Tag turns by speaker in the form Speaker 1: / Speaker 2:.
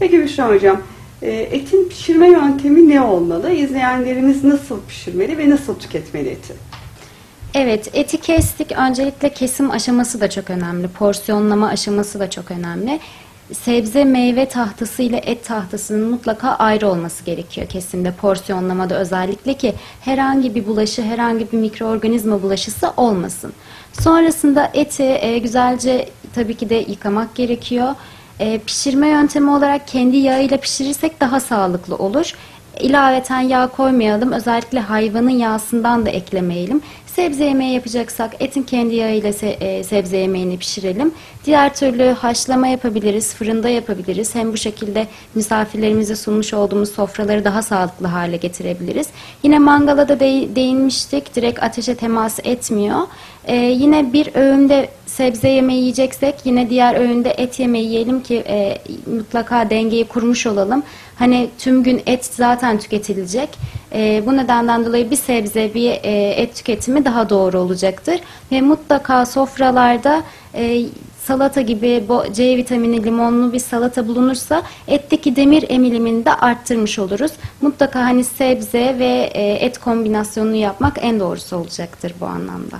Speaker 1: Peki Büşra Hocam, e, etin pişirme yöntemi ne olmalı? İzleyenlerimiz nasıl pişirmeli ve nasıl tüketmeli eti?
Speaker 2: Evet, eti kestik. Öncelikle kesim aşaması da çok önemli. Porsiyonlama aşaması da çok önemli. Sebze meyve tahtası ile et tahtasının mutlaka ayrı olması gerekiyor kesimde, porsiyonlamada özellikle ki herhangi bir bulaşı, herhangi bir mikroorganizma bulaşısı olmasın. Sonrasında eti e, güzelce tabii ki de yıkamak gerekiyor. E, pişirme yöntemi olarak kendi yağıyla pişirirsek daha sağlıklı olur. İlaveten yağ koymayalım. Özellikle hayvanın yağsından da eklemeyelim. Sebze yemeği yapacaksak etin kendi yağıyla se- e, sebze yemeğini pişirelim. Diğer türlü haşlama yapabiliriz, fırında yapabiliriz. Hem bu şekilde misafirlerimize sunmuş olduğumuz sofraları daha sağlıklı hale getirebiliriz. Yine mangala da de- değinmiştik. Direkt ateşe temas etmiyor. E, yine bir öğünde sebze yemeği yiyeceksek yine diğer öğünde et yemeği yiyelim ki e, mutlaka dengeyi kurmuş olalım. Hani tüm gün et zaten tüketilecek. E, bu nedenden dolayı bir sebze bir e, et tüketimi daha doğru olacaktır. Ve mutlaka sofralarda e, salata gibi bo- C vitamini limonlu bir salata bulunursa etteki demir emilimini de arttırmış oluruz. Mutlaka hani sebze ve e, et kombinasyonunu yapmak en doğrusu olacaktır bu anlamda.